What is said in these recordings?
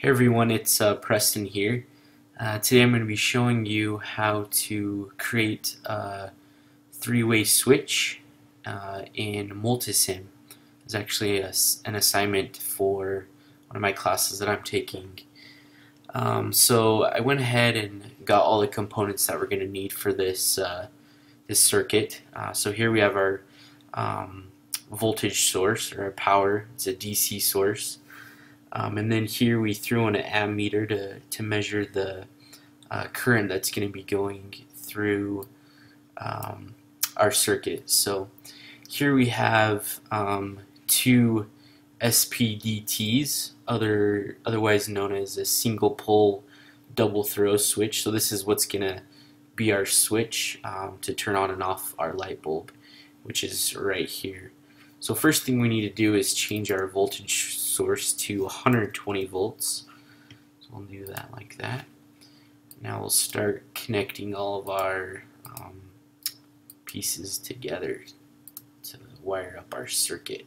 Hey everyone, it's uh, Preston here. Uh, today I'm going to be showing you how to create a three-way switch uh, in Multisim. It's actually a, an assignment for one of my classes that I'm taking. Um, so I went ahead and got all the components that we're going to need for this uh, this circuit. Uh, so here we have our um, voltage source or our power. It's a DC source. Um, and then here we threw in an ammeter to, to measure the uh, current that's going to be going through um, our circuit. So here we have um, two SPDTs, other otherwise known as a single pole double throw switch. So this is what's going to be our switch um, to turn on and off our light bulb, which is right here. So first thing we need to do is change our voltage source to 120 volts. So we'll do that like that. Now we'll start connecting all of our um, pieces together to wire up our circuit.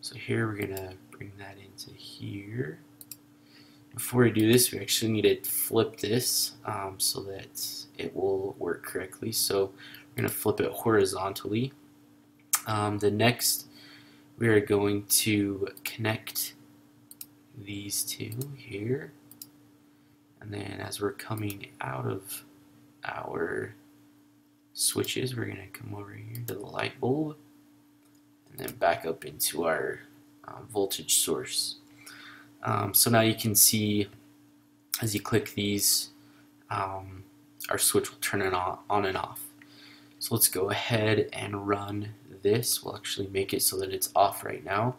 So here we're going to bring that into here. Before we do this, we actually need to flip this um, so that it will work correctly. So we're going to flip it horizontally. Um, the next, we are going to connect these two here. And then as we're coming out of our switches, we're going to come over here to the light bulb and then back up into our uh, voltage source. Um, so now you can see as you click these, um, our switch will turn it on, on and off. So let's go ahead and run this. We'll actually make it so that it's off right now.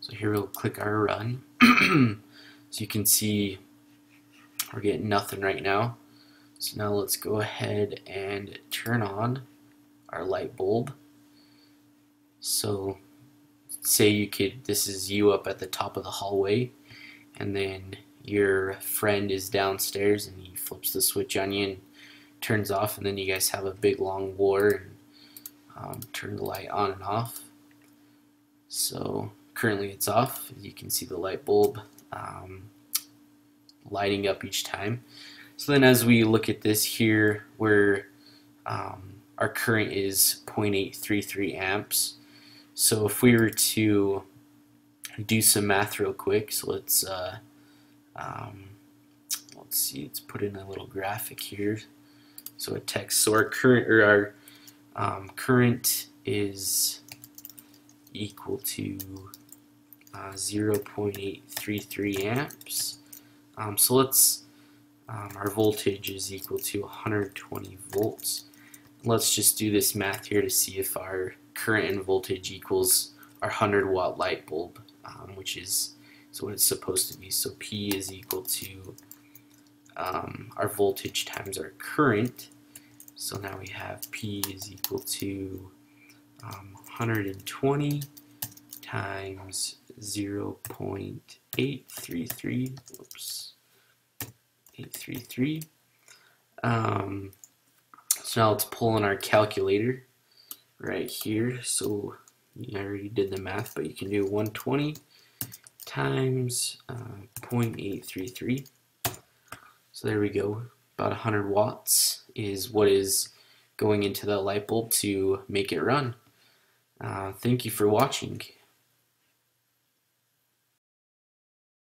So here we'll click our run. so you can see we're getting nothing right now. So now let's go ahead and turn on our light bulb. So say you could, this is you up at the top of the hallway and then your friend is downstairs and he flips the switch on you and turns off and then you guys have a big long war um, turn the light on and off. So currently it's off. You can see the light bulb um, lighting up each time. So then as we look at this here where um, our current is 0.833 amps. So if we were to do some math real quick, so let's uh, um, let's see, let's put in a little graphic here. So a text, so our current or our um, current is equal to uh, 0.833 amps. Um, so let's, um, our voltage is equal to 120 volts. Let's just do this math here to see if our current and voltage equals our 100 watt light bulb, um, which is so what it's supposed to be. So P is equal to um, our voltage times our current. So now we have P is equal to um, 120 times 0 0.833, oops, 833. Um, so now let's pull in our calculator right here. So you already did the math, but you can do 120 times uh, 0.833. So there we go about 100 watts is what is going into the light bulb to make it run. Uh, thank you for watching.